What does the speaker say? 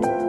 Bye.